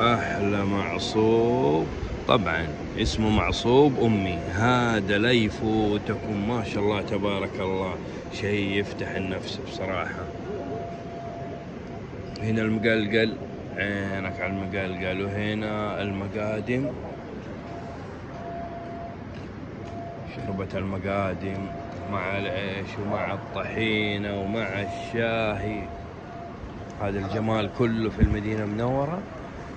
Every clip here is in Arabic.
أحلى معصوب. طبعا اسمه معصوب أمي. هذا لا يفوتكم. ما شاء الله تبارك الله. شيء يفتح النفس بصراحة. هنا المقلقل. عينك على المقلقل. وهنا المقادم. شربة المقادم. مع العيش ومع الطحينة ومع الشاهي. هذا الجمال كله في المدينة المنورة.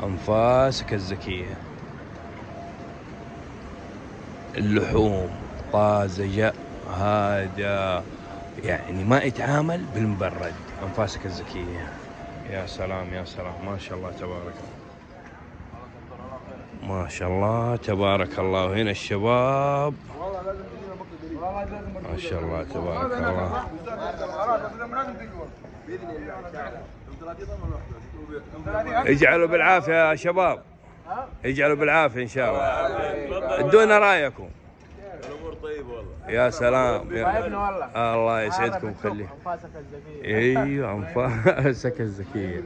أنفاسك الزكية. اللحوم طازجة هذا يعني ما يتعامل بالمبرد. أنفاسك الزكية. يا سلام يا سلام. ما شاء الله تبارك الله. ما شاء الله تبارك الله. وهنا الشباب. ما شاء الله تبارك الله. اجعلوا بالعافية يا شباب. اجعلوا بالعافية إن شاء الله. ادونا رأيكم. الأمور طيبه والله يا سلام. يا الله يسعدكم خليه إيوه أنفاسك الزكية.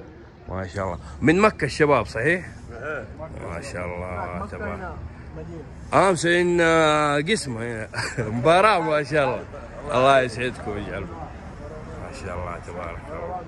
ما شاء الله. من مكة الشباب صحيح؟ ما شاء الله تبارك امس إن قسمة. مباراة ما شاء الله. الله يسعدكم ويجعلكم. ما شاء الله تبارك الله.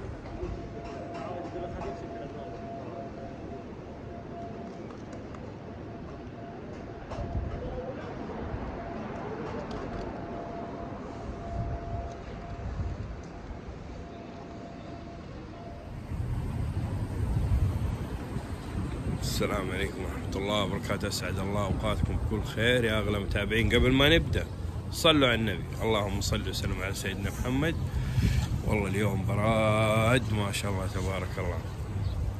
السلام عليكم ورحمة الله وبركاته. أسعد الله أوقاتكم بكل خير. يا أغلى متابعين قبل ما نبدأ صلوا على النبي. اللهم صل وسلم على سيدنا محمد. والله اليوم براد ما شاء الله تبارك الله.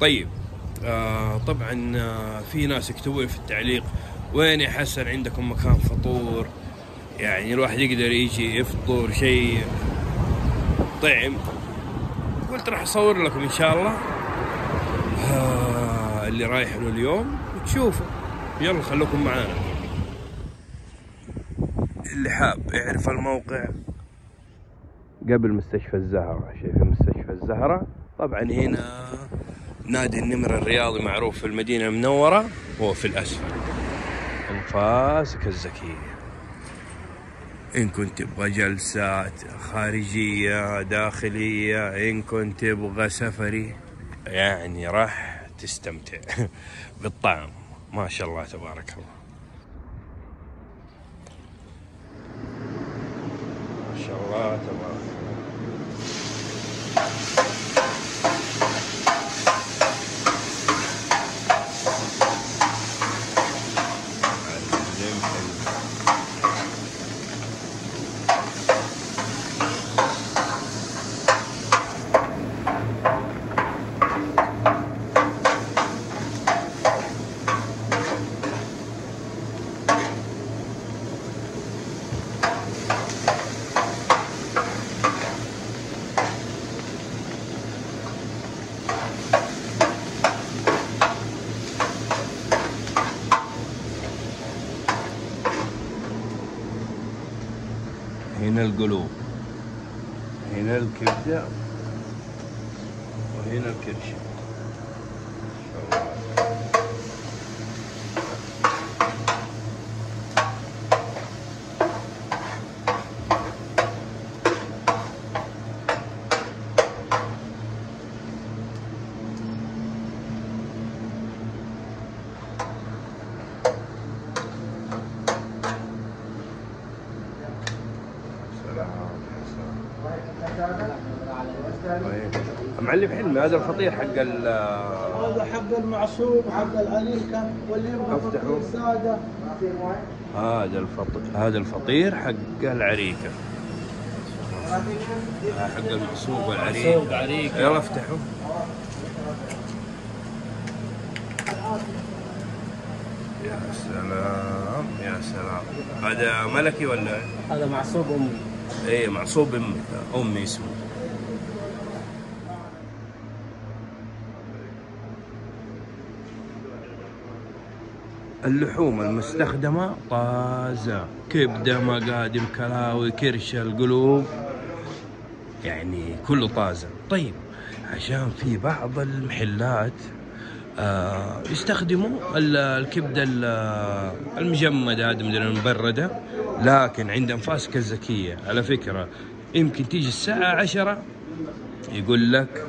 طيب آه طبعا آه في ناس يكتبوا لي في التعليق وين يا حسن عندكم مكان فطور؟ يعني الواحد يقدر يجي يفطر شيء. طعم قلت راح أصور لكم إن شاء الله. آه اللي رايح له اليوم وتشوفوا يلا خلوكم معانا. اللي حاب يعرف الموقع. قبل مستشفى الزهرة شايفين مستشفى الزهرة؟ طبعا هنا نادي النمر الرياضي معروف في المدينة المنورة هو في الأسفل. أنفاسك الزكية إن كنت تبغى جلسات خارجية داخلية إن كنت تبغى سفري يعني راح تستمتع بالطعم. ما شاء الله تبارك الله. ما شاء الله تبارك الله القلوب. هنا الكبدة وهنا الكرشة سلام طيب. معلم حلمي هذا الفطير حق ال هذا حق المعصوب حق العريكه واللي يبغى. فطير ساده هذا الفطير هذا الفطير حق العريكة حق المعصوب والعريكة عريكة. يلا افتحوا. يا سلام يا سلام. هذا ملكي ولا؟ هذا معصوب أمي. إيه معصوب امي أمي اسمه. اللحوم المستخدمة طازة. كبدة مقادم كلاوي كرشة القلوب. يعني كله طازة. طيب عشان في بعض المحلات آه يستخدموا ال- الكبدة ال- المجمدة هذه مدري المبردة. لكن عند انفاسك الذكيه على فكرة يمكن تيجي الساعة عشرة يقول لك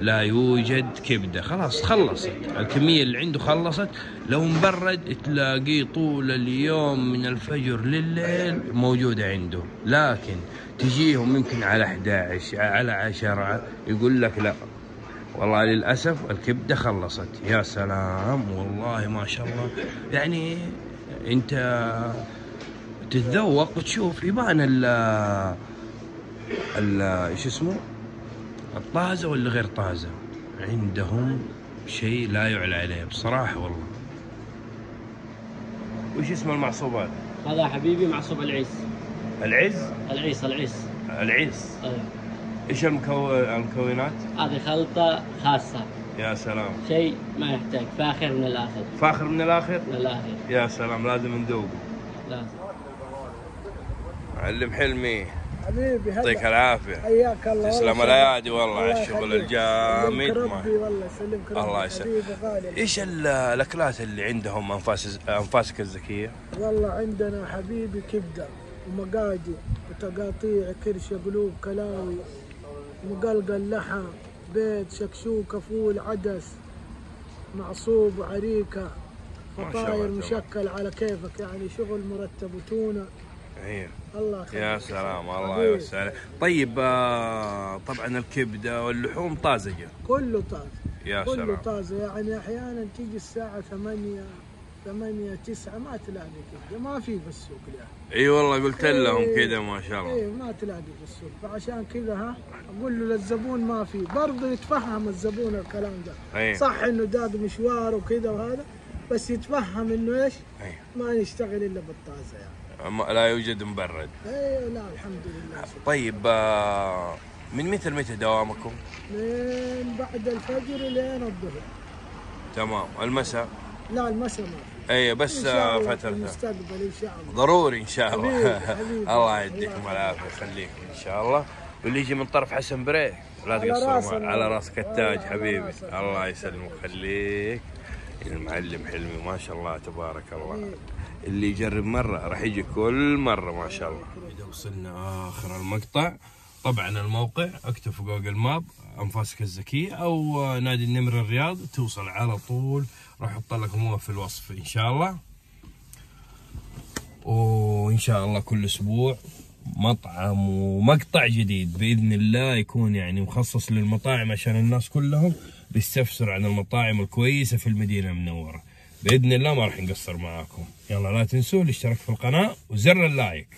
لا يوجد كبدة. خلاص خلصت. الكمية اللي عنده خلصت. لو مبرد تلاقيه طول اليوم من الفجر لليل موجوده عنده. لكن تجيهم يمكن على 11 على 10 يقول لك لا. والله للأسف الكبدة خلصت. يا سلام والله ما شاء الله. يعني أنت تتذوق وتشوف. يبان ال ال إيش اسمه؟ الطازة ولا غير طازة؟ عندهم شيء لا يعلى عليه بصراحة والله. وش اسم المعصوب هذا؟ هذا حبيبي معصوب العيس. العز العيس العيس. العيس. أيوة. إيش المكو... المكونات؟ هذه خلطة خاصة. يا سلام. شيء ما يحتاج فاخر من الآخر. فاخر من الآخر؟ من الآخر. يا سلام لازم نذوقه لا. معلم حلمي. حبيبي يعطيك العافية حياك الله تسلم الايادي والله على الشغل. الجامد ربي والله يسلمك الله يسلمك. إيش ال- الأكلات اللي عندهم انفاس أنفاسك الذكيه؟ والله عندنا حبيبي كبدة ومقادي وتقاطيع كرشه قلوب كلاوي مقلقل لحم بيض شكشوكة فول عدس معصوب وعريكه فطاير. مشكل على كيفك يعني شغل مرتب وتونة أيوه الله يخليك. يا سلام الله. يوسع عليك. طيب آه، طبعا الكبده واللحوم طازجه كله طازج يا كله سلام. طازج يعني أحيانا تيجي الساعة 8 8 9 ما تلاقي كبدة. ما في في السوق يعني إي والله قلت لهم إيه. كذا ما شاء الله. إيه ما تلاقي في السوق. فعشان كذا ها أقول له للزبون ما في. برضه يتفهم الزبون الكلام ده. إي. صح إنه داق مشوار وكذا وهذا بس يتفهم إنه إيش؟ إي. ما نشتغل إلا بالطازة يعني. لا يوجد مبرد. إيه لا الحمد لله. شكرا. طيب آه، من متى لمتى دوامكم؟ من بعد الفجر لين الظهر. تمام. المساء؟ لا المساء ما في. اي بس شاء الله في فترة المستقبل إن شاء الله. ضروري إن شاء الله. حبيبي، حبيبي. الله يديكم الله العافية يخليك. إن شاء الله. واللي يجي من طرف حسن بريك لا على تقصر راسنا. معه. على راسك التاج على حبيبي. الله يسلمك خليك. المعلم حلمي ما شاء الله تبارك الله. اللي يجرب مرة راح يجي كل مرة ما شاء الله. إذا وصلنا آخر المقطع طبعا الموقع اكتب في جوجل ماب أنفاسك الذكية أو نادي النمر الرياض توصل على طول. راح أحط لكم هو في الوصف إن شاء الله. وإن شاء الله كل أسبوع مطعم ومقطع جديد. بإذن الله يكون يعني مخصص للمطاعم عشان الناس كلهم بيستفسروا عن المطاعم الكويسة في المدينة المنورة. بإذن الله ما راح نقصر معاكم. يلا لا تنسوا الاشتراك في القناة وزر اللايك.